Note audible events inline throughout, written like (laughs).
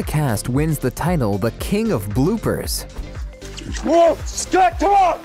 the cast wins the title the King of Bloopers? Wolf, Scott, come on!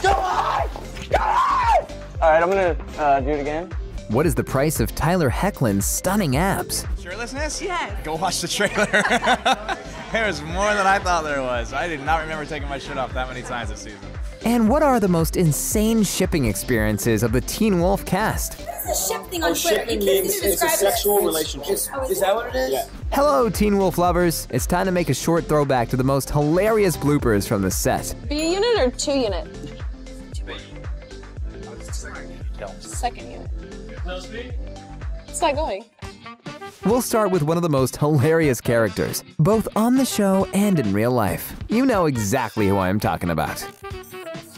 Come on! Come on! All right, I'm gonna uh, do it again. What is the price of Tyler Hoechlin's stunning abs? Shirtlessness? Yes. Go watch the trailer. (laughs) there was more than I thought there was. I did not remember taking my shirt off that many times this season. And what are the most insane shipping experiences of the Teen Wolf cast? It's a ship thing on Oh, Twitter. shipping You means it's a describe it. sexual relationship. Oh, Is that what it is? Yeah. Hello, Teen Wolf lovers. It's time to make a short throwback to the most hilarious bloopers from the set. Be a unit or two unit? Second unit. It's not going. We'll start with one of the most hilarious characters, both on the show and in real life. You know exactly who I'm talking about.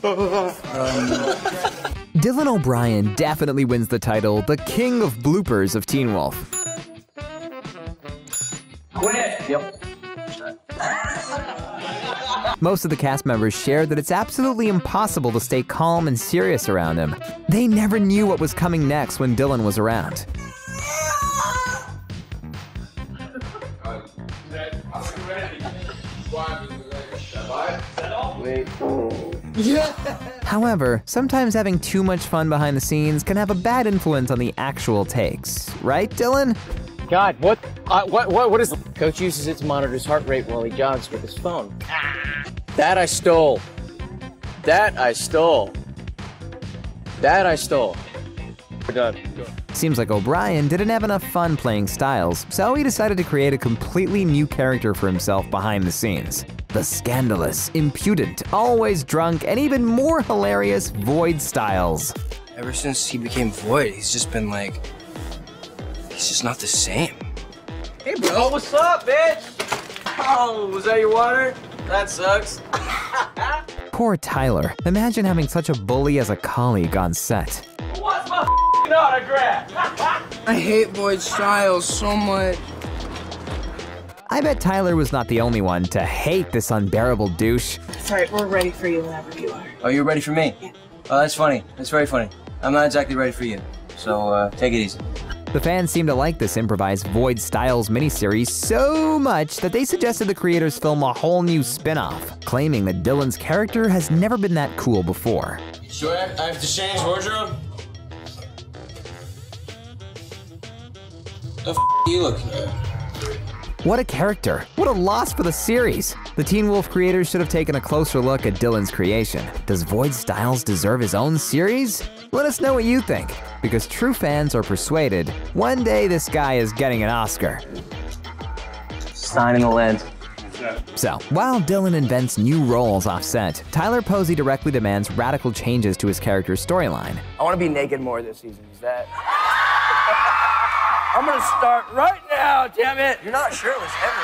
(laughs) Dylan O'Brien definitely wins the title the King of Bloopers of Teen Wolf. Yep. Most of the cast members shared that it's absolutely impossible to stay calm and serious around him. They never knew what was coming next when Dylan was around. (laughs) However, sometimes having too much fun behind the scenes can have a bad influence on the actual takes. Right, Dylan? God, what? Uh, what? What? What is? Coach uses it to monitor his heart rate while he jogs with his phone. That I stole. That I stole. That I stole. We're done. Seems like O'Brien didn't have enough fun playing Stiles, so he decided to create a completely new character for himself behind the scenes. The scandalous, impudent, always drunk, and even more hilarious Void Stiles. Ever since he became Void, he's just been like, he's just not the same. Hey, bro. what's up, bitch? Oh, was that your water? That sucks. (laughs) Poor Tyler. Imagine having such a bully as a colleague on set. What's my autograph? (laughs) I hate Void Stiles so much. I bet Tyler was not the only one to hate this unbearable douche. That's right, we're ready for you whenever you are. Oh, you're ready for me? Yeah. Oh, that's funny. That's very funny. I'm not exactly ready for you. So, uh, take it easy. The fans seem to like this improvised Void Stiles miniseries so much that they suggested the creators film a whole new spin-off, claiming that Dylan's character has never been that cool before. Sure, I have to change wardrobe? The f you looking at? What a character! What a loss for the series! The Teen Wolf creators should have taken a closer look at Dylan's creation. Does Void Stiles deserve his own series? Let us know what you think, because true fans are persuaded one day this guy is getting an Oscar. Signing the land. So, while Dylan invents new roles off set, Tyler Posey directly demands radical changes to his character's storyline. I want to be naked more this season. Is that? I'm gonna start right now. Damn it! You're not shirtless ever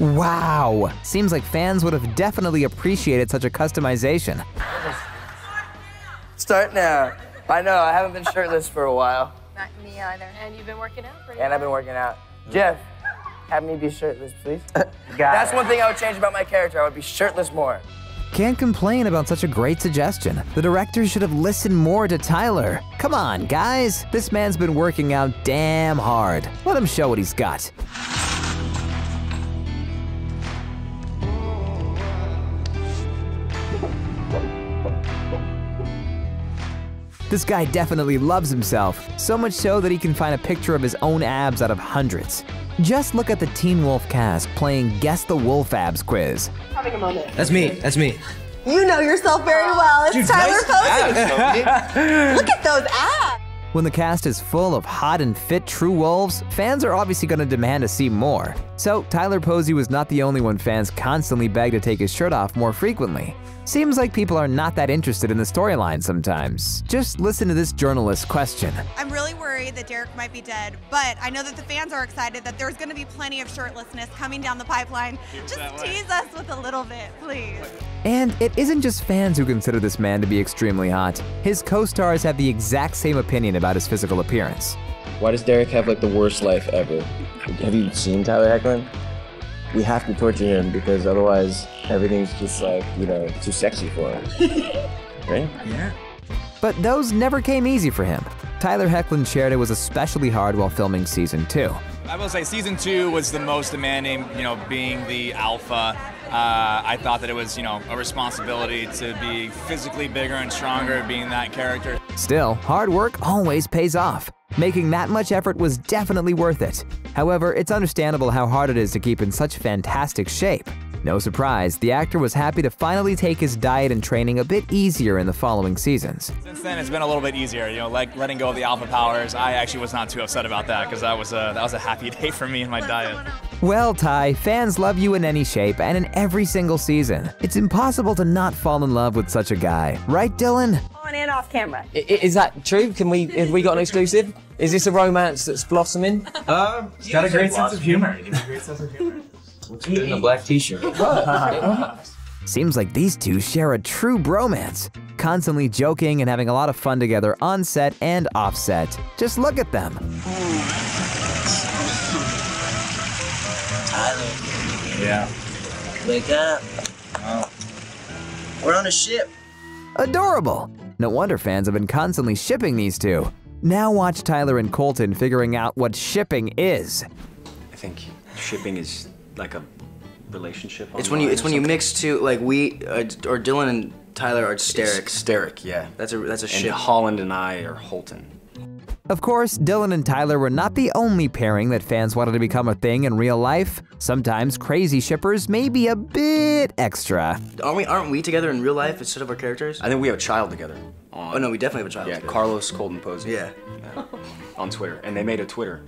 anymore. Wow! Seems like fans would have definitely appreciated such a customization. Start now. I know. I haven't been shirtless for a while, Not me either. And you've been working out pretty and I've been working out. Jeff, have me be shirtless, please. (laughs) That's one thing I would change about my character. I would be shirtless more. Can't complain about such a great suggestion. The directors should have listened more to Tyler. Come on, guys. This man's been working out damn hard. Let him show what he's got. This guy definitely loves himself, so much so that he can find a picture of his own abs out of hundreds. Just look at the Teen Wolf cast playing Guess the Wolf Abs quiz. Having a moment. That's me. That's me. You know yourself very well. It's Dude, Tyler nice Posey. (laughs) Look at those abs. When the cast is full of hot and fit true wolves, fans are obviously going to demand to see more. So, Tyler Posey was not the only one fans constantly begged to take his shirt off more frequently. Seems like people are not that interested in the storyline sometimes. Just listen to this journalist's question. I'm really worried that Derek might be dead, but I know that the fans are excited that there's going to be plenty of shirtlessness coming down the pipeline. Just tease us with a little bit, please. And it isn't just fans who consider this man to be extremely hot. His co-stars have the exact same opinion about his physical appearance. Why does Derek have like the worst life ever? Have you seen Tyler Hoechlin? We have to torture him because otherwise everything's just like, you know, too sexy for him. (laughs) right? Yeah. But those never came easy for him. Tyler Hoechlin shared it was especially hard while filming season 2. I will say season two was the most demanding, you know, being the alpha. Uh, I thought that it was, you know, a responsibility to be physically bigger and stronger, being that character. Still, hard work always pays off. Making that much effort was definitely worth it. However, it's understandable how hard it is to keep in such fantastic shape. No surprise, the actor was happy to finally take his diet and training a bit easier in the following seasons. Since then, it's been a little bit easier, you know, like letting go of the alpha powers. I actually was not too upset about that because that was a that was a happy (laughs) day for me in my diet. Well, Ty, fans love you in any shape and in every single season. It's impossible to not fall in love with such a guy, right, Dylan? On and off camera. I- i- Is that true? Can we? Have we got an exclusive? Is this a romance that's blossoming? Um, he's got a great sense of humor. He has a great sense of humor. In a black t-shirt. (laughs) Seems like these two share a true bromance, constantly joking and having a lot of fun together on set and off set. Just look at them. Tyler, Yeah. wake up. We're on a ship. Adorable! No wonder fans have been constantly shipping these two. Now watch Tyler and Colton figuring out what shipping is. I think shipping is like a relationship. It's when you it's or when you mix two like we uh, or Dylan and Tyler are Sterek. Sterek, yeah. That's a that's a And ship. Holland and I are Holton. Of course, Dylan and Tyler were not the only pairing that fans wanted to become a thing in real life. Sometimes crazy shippers may be a bit extra. Aren't we aren't we together in real life instead of our characters? I think we have a child together. On, Oh no, we definitely have a child. Yeah, together. Carlos Colton Posey. Yeah. On Twitter, and they made a Twitter,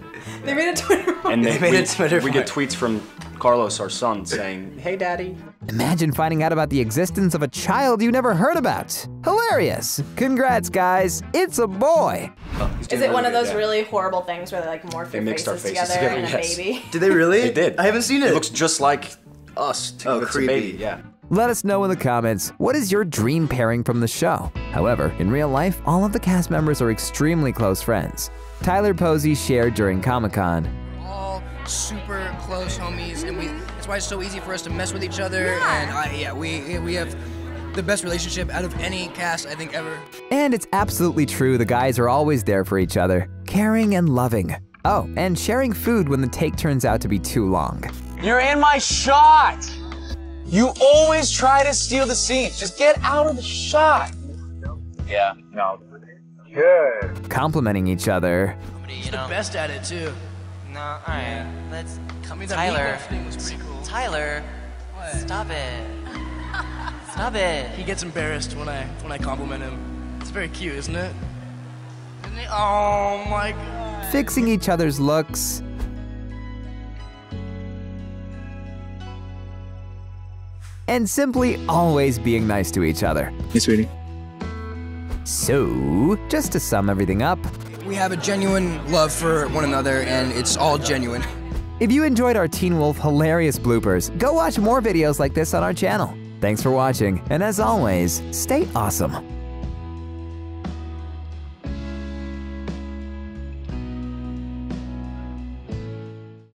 They made a Twitter. and they, They made we, a Twitter We get tweets from Carlos, our son, saying, "Hey, Daddy." Imagine finding out about the existence of a child you never heard about. Hilarious! Congrats, guys! It's a boy! Oh, he's Is doing it one of those good, yeah. really horrible things where they like morph They your mixed our faces, faces together, together, and a baby? (laughs) Did they really? They did. I haven't seen it. It looks just like us. Too. Oh, It's a creepy. baby, Yeah. Let us know in the comments what is your dream pairing from the show. However, in real life, all of the cast members are extremely close friends. Tyler Posey shared during Comic Con. all super close homies, and we. That's why it's so easy for us to mess with each other. And I, yeah, we we have the best relationship out of any cast I think ever. And it's absolutely true, the guys are always there for each other, caring and loving. Oh, and sharing food when the take turns out to be too long. You're in my shot. You always try to steal the scenes. Just get out of the shot. Yeah. No. Good. Complimenting each other. He's the best at it too. No, alright. Let's. I mean, that Tyler. thing was pretty cool. Tyler. What? Stop it. (laughs) Stop it. He gets embarrassed when I when I compliment him. It's very cute, isn't it? Isn't it? Oh my god. Fixing each other's looks. And simply always being nice to each other. Hey, sweetie. So, just to sum everything up, We have a genuine love for one another, and it's all genuine. if you enjoyed our Teen Wolf hilarious bloopers, go watch more videos like this on our channel. Thanks for watching, and as always, stay awesome.